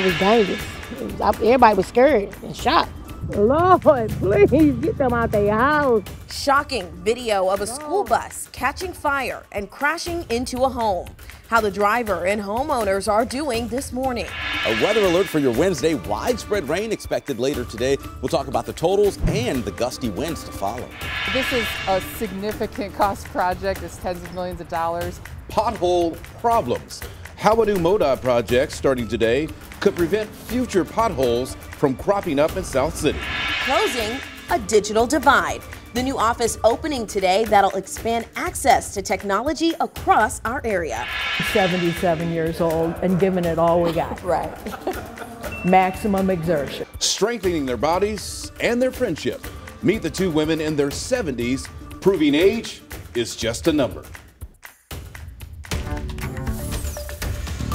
It was dangerous. It was, everybody was scared and shocked. Lord, please get them out their house. Shocking video of a school bus catching fire and crashing into a home. How the driver and homeowners are doing this morning. A weather alert for your Wednesday. Widespread rain expected later today. We'll talk about the totals and the gusty winds to follow. This is a significant cost project. It's tens of millions of dollars. Pothole problems. How a new MoDOT project starting today could prevent future potholes from cropping up in South City. Closing a digital divide. The new office opening today that'll expand access to technology across our area. 77 years old and giving it all we got. Right. Maximum exertion. Strengthening their bodies and their friendship. Meet the two women in their 70s, proving age is just a number.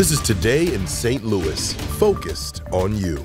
This is Today in St. Louis, focused on you.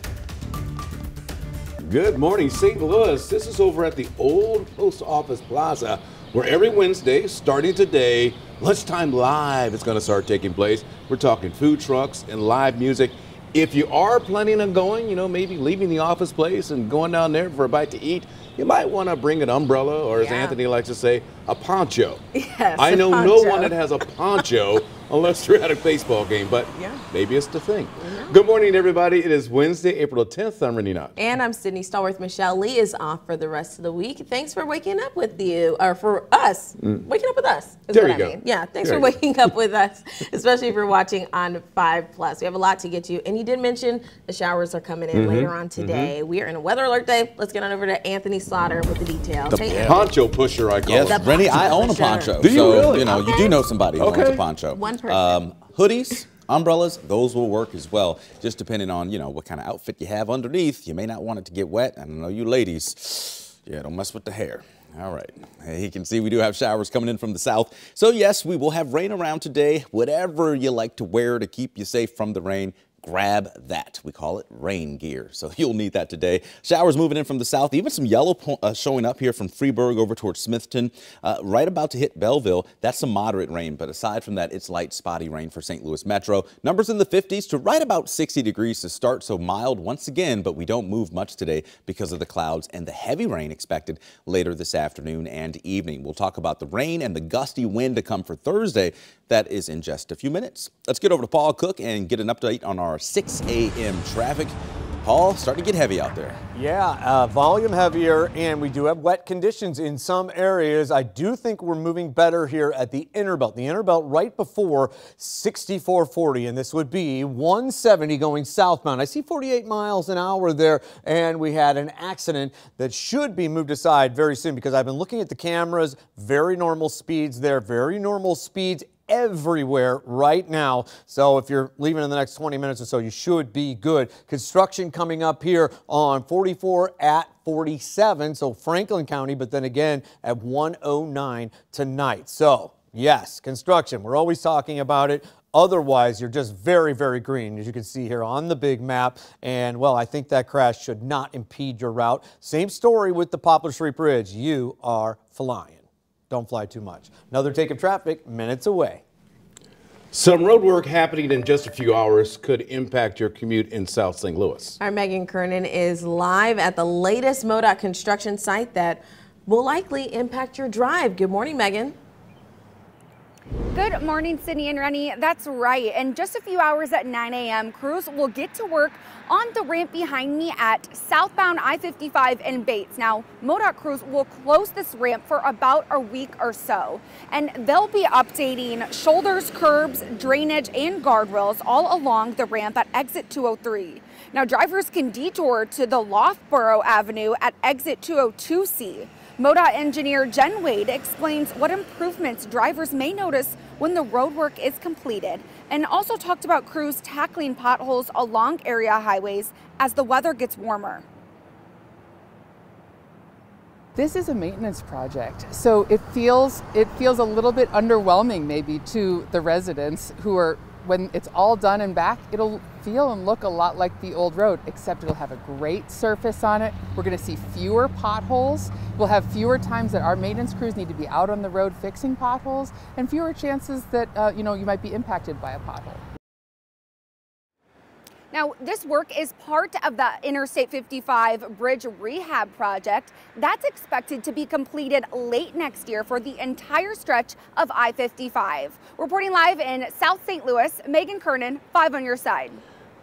Good morning, St. Louis. This is over at the old Post Office Plaza, where every Wednesday, starting today, Lunchtime Live is going to start taking place. We're talking food trucks and live music. If you are planning on going, you know, maybe leaving the office place and going down there for a bite to eat, you might want to bring an umbrella, or as Yeah. Anthony likes to say, a poncho. Yes, I a know no one that has a poncho unless they're at a baseball game, but Yeah. Mm-hmm. maybe it's the thing. Good morning, everybody. It is Wednesday, April 10th. I'm Rene Knott. And I'm Sydney Stallworth. Michelle Li is off for the rest of the week. Thanks for waking up with you, or for us, waking up with us. Is Mm. There what you I go. mean. Yeah, thanks There for you go. waking up with us, especially if you're watching on Five Plus. We have a lot to get to, and you did mention the showers are coming Mm-hmm. in later on today. We are in a weather alert day. Let's get on over to Anthony Slaughter with the details. The Hey, Poncho pusher, I call Yes, it. The Rennie, I own a poncho. Do you so, really? you know, you do know somebody who owns a poncho. One Um, hoodies, umbrellas, those will work as well. Just depending on, you know, what kind of outfit you have underneath. You may not want it to get wet. I don't know you ladies, yeah, don't mess with the hair. All right. Hey, you can see we do have showers coming in from the south. So, yes, we will have rain around today. Whatever you like to wear to keep you safe from the rain, grab that. We call it rain gear. So you'll need that today. Showers moving in from the south, even some yellow uh, showing up here from Freeburg over towards Smithton. Uh, right about to hit Belleville. That's some moderate rain, but aside from that, it's light spotty rain for St. Louis Metro. Numbers in the 50s to right about 60 degrees to start, so mild once again, but we don't move much today because of the clouds and the heavy rain expected later this afternoon and evening. We'll talk about the rain and the gusty wind to come for Thursday. That is in just a few minutes. Let's get over to Paul Cook and get an update on our 6 a.m. traffic. Paul, starting to get heavy out there. Yeah, uh, volume heavier, and we do have wet conditions in some areas. I do think we're moving better here at the inner belt. The inner belt right before 6440, and this would be 170 going southbound. I see 48 miles an hour there, and we had an accident that should be moved aside very soon because I've been looking at the cameras. Very normal speeds there, very normal speeds everywhere right now. So if you're leaving in the next 20 minutes or so, you should be good. Construction coming up here on 44 at 47, so Franklin County, but then again at 109 tonight. So yes, construction, we're always talking about it. Otherwise, you're just very, very green, as you can see here on the big map. And well, I think that crash should not impede your route. Same story with the Poplar Street Bridge. You are flying. Don't fly too much. Another take of traffic minutes away. Some road work happening in just a few hours could impact your commute in South St. Louis. Our Megan Kernan is live at the latest MoDOT construction site that will likely impact your drive. Good morning, Megan. Good morning, Sydney and Rennie. That's right. In just a few hours at 9 a.m., crews will get to work on the ramp behind me at southbound I-55 in Bates. Now, MoDOT crews will close this ramp for about a week or so, and they'll be updating shoulders, curbs, drainage, and guardrails all along the ramp at exit 203. Now, drivers can detour to the Loughborough Avenue at exit 202C. MoDOT engineer Jen Wade explains what improvements drivers may notice when the roadwork is completed and also talked about crews tackling potholes along area highways as the weather gets warmer. This is a maintenance project, so it feels it feels a little bit underwhelming maybe to the residents who are when it's all done and back, it'll feel and look a lot like the old road, except it'll have a great surface on it. We're going to see fewer potholes. We'll have fewer times that our maintenance crews need to be out on the road fixing potholes, and fewer chances that uh, you know you might be impacted by a pothole. Now, this work is part of the Interstate 55 Bridge Rehab Project. That's expected to be completed late next year for the entire stretch of I 55. Reporting live in South St. Louis, Megan Kernan, 5 on your side.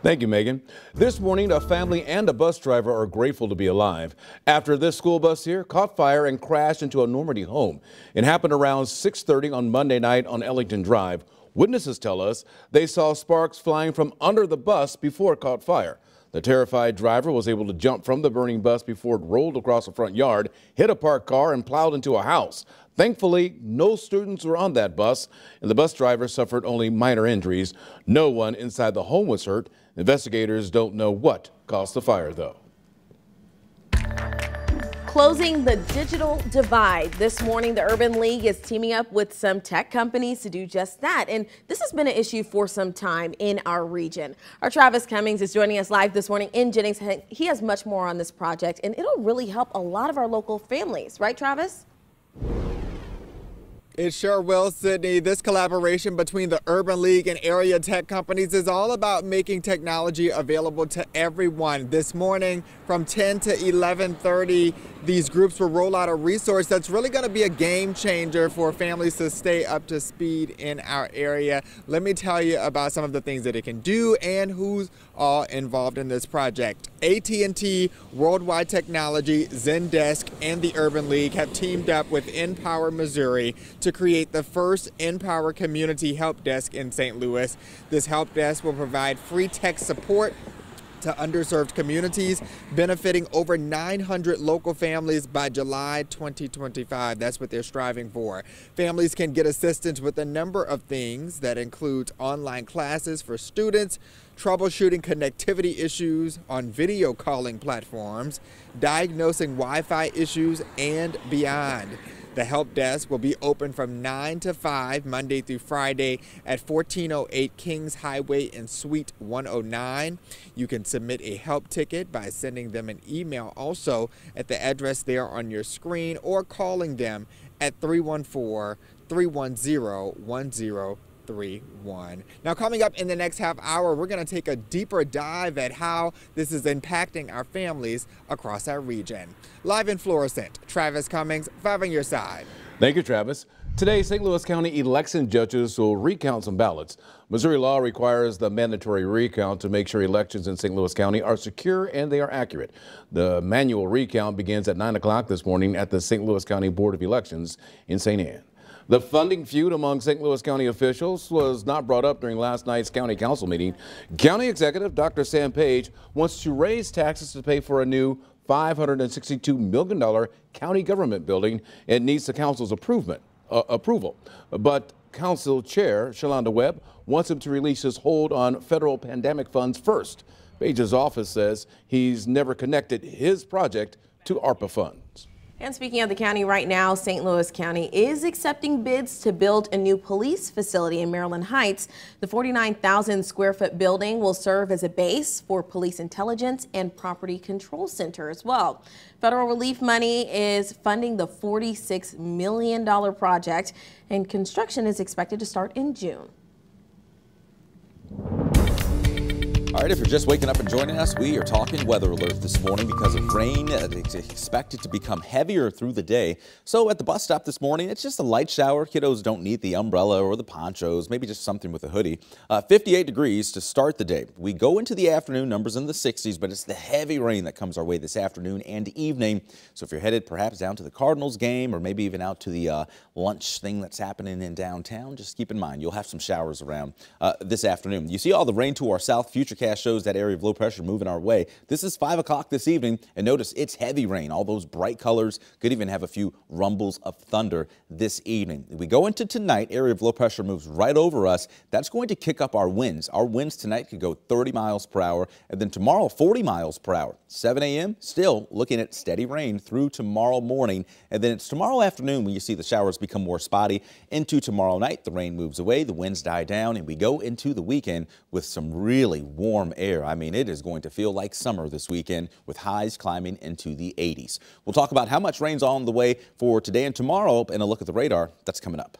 Thank you, Megan. This morning, a family and a bus driver are grateful to be alive after this school bus here caught fire and crashed into a Normandy home. It happened around 6:30 on Monday night on Ellington Drive. Witnesses tell us they saw sparks flying from under the bus before it caught fire. The terrified driver was able to jump from the burning bus before it rolled across the front yard, hit a parked car, and plowed into a house. Thankfully, no students were on that bus, and the bus driver suffered only minor injuries. No one inside the home was hurt. Investigators don't know what caused the fire, though. Closing the digital divide. This morning, the Urban League is teaming up with some tech companies to do just that. And this has been an issue for some time in our region. Our Travis Cummings is joining us live this morning in Jennings. He has much more on this project, and it'll really help a lot of our local families. Right, Travis? It sure will, Sydney. This collaboration between the Urban League and area tech companies is all about making technology available to everyone. This morning from 10 to 11:30, these groups will roll out a resource that's really going to be a game changer for families to stay up to speed in our area. Let me tell you about some of the things that it can do and who's all involved in this project. AT&T, Worldwide Technology, Zendesk, and the Urban League have teamed up with Empower Missouri to create the first Empower Community Help Desk in St. Louis. This help desk will provide free tech support to underserved communities, benefiting over 900 local families by July 2025. That's what they're striving for. Families can get assistance with a number of things that includes online classes for students, troubleshooting connectivity issues on video calling platforms, diagnosing Wi Fi issues, and beyond. The help desk will be open from 9 to 5 Monday through Friday at 1408 Kingshighway in Suite 109. You can submit a help ticket by sending them an email also at the address there on your screen or calling them at 314 310 1031. Now, coming up in the next half hour, we're going to take a deeper dive at how this is impacting our families across our region. Live in Florissant, Travis Cummings, five on your side. Thank you, Travis. Today, St. Louis County election judges will recount some ballots. Missouri law requires the mandatory recount to make sure elections in St. Louis County are secure and they are accurate. The manual recount begins at 9 o'clock this morning at the St. Louis County Board of Elections in St. Ann. The funding feud among St. Louis County officials was not brought up during last night's county council meeting. County Executive Dr. Sam Page wants to raise taxes to pay for a new $562 million county government building. It needs the council's approval. Uh, approval. But Council Chair Shalonda Webb wants him to release his hold on federal pandemic funds first. Page's office says he's never connected his project to ARPA funds. And speaking of the county right now, St. Louis County is accepting bids to build a new police facility in Maryland Heights. The 49,000 square foot building will serve as a base for police intelligence and property control center as well. Federal relief money is funding the $46 million project and construction is expected to start in June. All right, if you're just waking up and joining us, we are talking weather alert this morning because of rain. It's expected to become heavier through the day. So at the bus stop this morning, it's just a light shower. Kiddos don't need the umbrella or the ponchos, maybe just something with a hoodie. Uh, 58 degrees to start the day. We go into the afternoon, numbers in the 60s, but it's the heavy rain that comes our way this afternoon and evening. So if you're headed perhaps down to the Cardinals game or maybe even out to the uh, lunch thing that's happening in downtown, just keep in mind you'll have some showers around uh, this afternoon. You see all the rain to our south. Future forecast shows that area of low pressure moving our way. This is 5 o'clock this evening, and notice it's heavy rain. All those bright colors could even have a few rumbles of thunder this evening. If we go into tonight, area of low pressure moves right over us. That's going to kick up our winds. Our winds tonight could go 30 miles per hour, and then tomorrow 40 miles per hour. 7 a.m. still looking at steady rain through tomorrow morning, and then it's tomorrow afternoon when you see the showers become more spotty. Into tomorrow night, the rain moves away, the winds die down, and we go into the weekend with some really warm warm air. I mean, it is going to feel like summer this weekend with highs climbing into the 80s. We'll talk about how much rain's on the way for today and tomorrow and a look at the radar. That's coming up.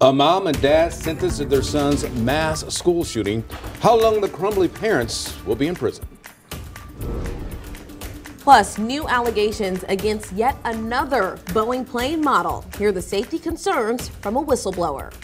A mom and dad sentenced to their son's mass school shooting. How long the Crumbley parents will be in prison. Plus, new allegations against yet another Boeing plane model. Hear the safety concerns from a whistleblower.